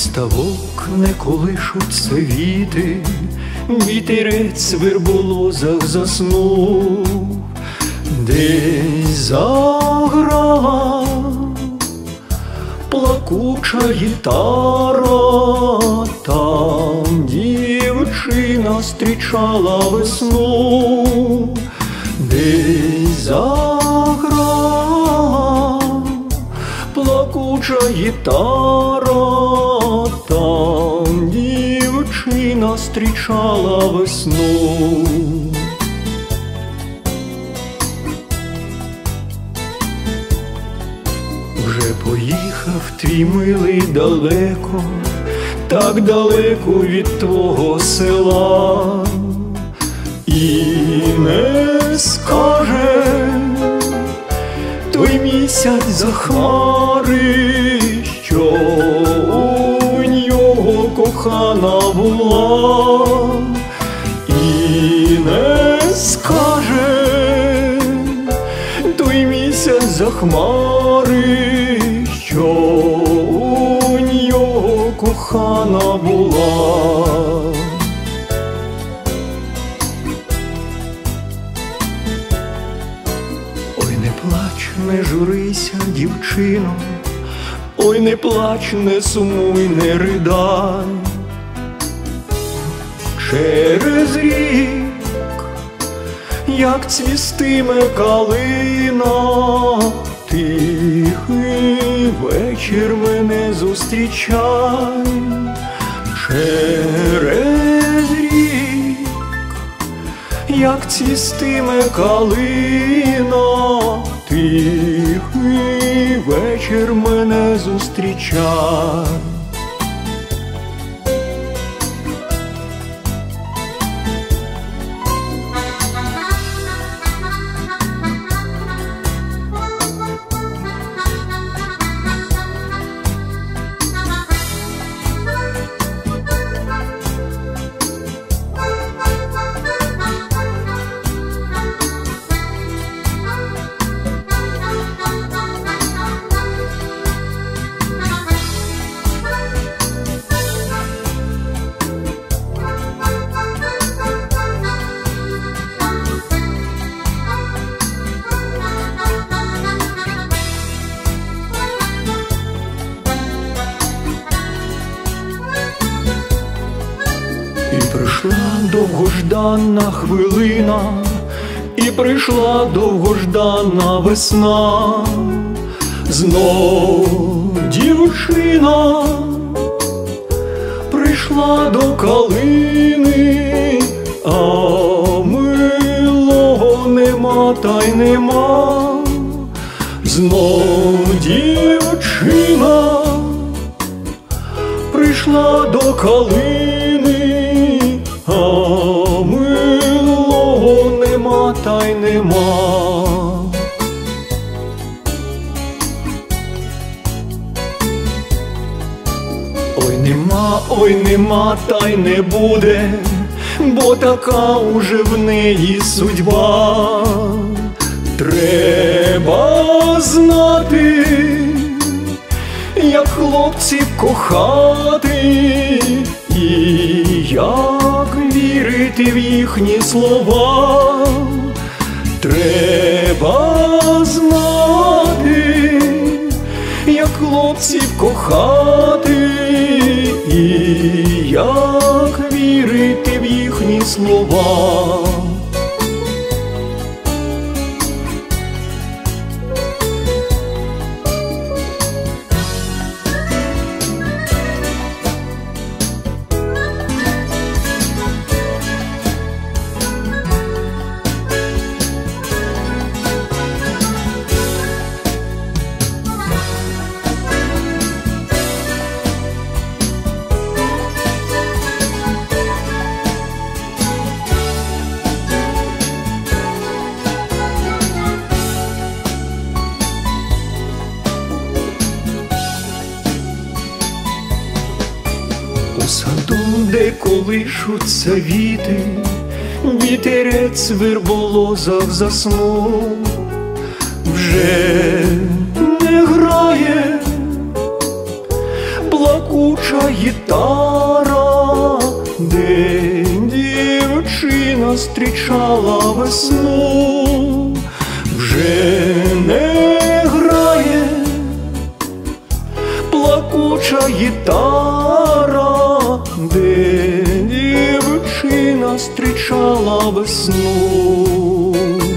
ставок не колишуться віти, вітерець в верболозах заснув, десь заграла плакуча гітара, там дівчина зустрічала весну, десь заграла плакуча гітара, зустрічала весну. Вже поїхав твій милий далеко, так далеко від твого села, і не скаже той місяць за нього кохана була, і не скаже той місяць за хмари, що у нього кохана була. Ой, не плач, не журися, дівчино, ой, не плач, не сумуй, не ридай. Через рік, як цвістиме калина, тихий вечір мене зустрічай. Через рік, як цвістиме калина, тихий вечір мене зустрічай. Прийшла довгожданна хвилина, і прийшла довгожданна весна, знов дівчина прийшла до калини, а милого нема та й нема, знов дівчина прийшла до калини, а милого нема та й нема. Ой, нема, ой, нема, та й не буде, бо така уже в неї судьба. Треба знати, як хлопців кохати, і як вірити в їхні слова. Треба знати, як хлопців кохати, і як вірити в їхні слова. колишуться віти, вітерець верболозав заснув, вже не грає, плакуча гітара, де дівчина стрічала весну, вже не грає, плакуча гітара. day встречала весну.